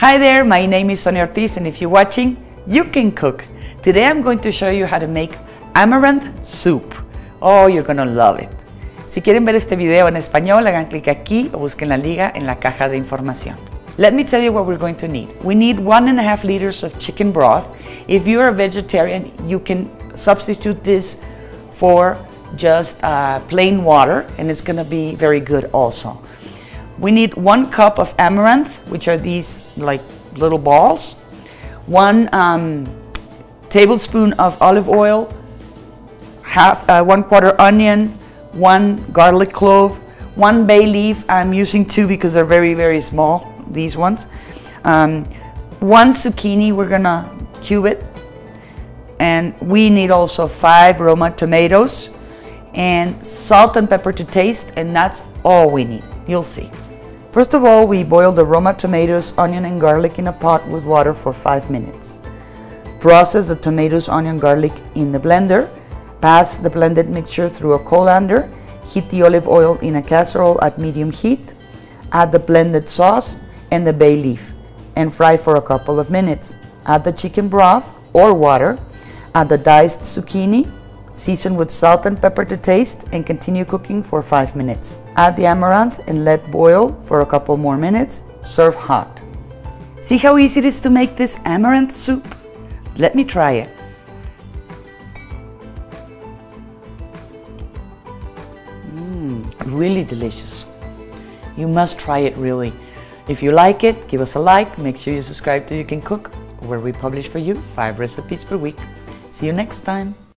Hi there, my name is Sonia Ortiz and if you're watching, you can cook. Today I'm going to show you how to make amaranth soup. Oh, you're gonna love it. Si quieren ver este video en español, hagan clic aquí o busquen la liga en la caja de información. Let me tell you what we're going to need. We need one and a half liters of chicken broth. If you're a vegetarian, you can substitute this for just uh, plain water and it's gonna be very good also. We need one cup of amaranth, which are these like little balls, one um, tablespoon of olive oil, half uh, one quarter onion, one garlic clove, one bay leaf. I'm using two because they're very very small. These ones. Um, one zucchini. We're gonna cube it, and we need also five Roma tomatoes, and salt and pepper to taste. And that's all we need. You'll see. First of all, we boil the Roma tomatoes, onion and garlic in a pot with water for 5 minutes. Process the tomatoes, onion, garlic in the blender. Pass the blended mixture through a colander. Heat the olive oil in a casserole at medium heat. Add the blended sauce and the bay leaf and fry for a couple of minutes. Add the chicken broth or water. Add the diced zucchini, Season with salt and pepper to taste and continue cooking for 5 minutes. Add the amaranth and let boil for a couple more minutes. Serve hot. See how easy it is to make this amaranth soup? Let me try it. Mmm, really delicious. You must try it really. If you like it, give us a like, make sure you subscribe to You Can Cook, where we publish for you 5 recipes per week. See you next time.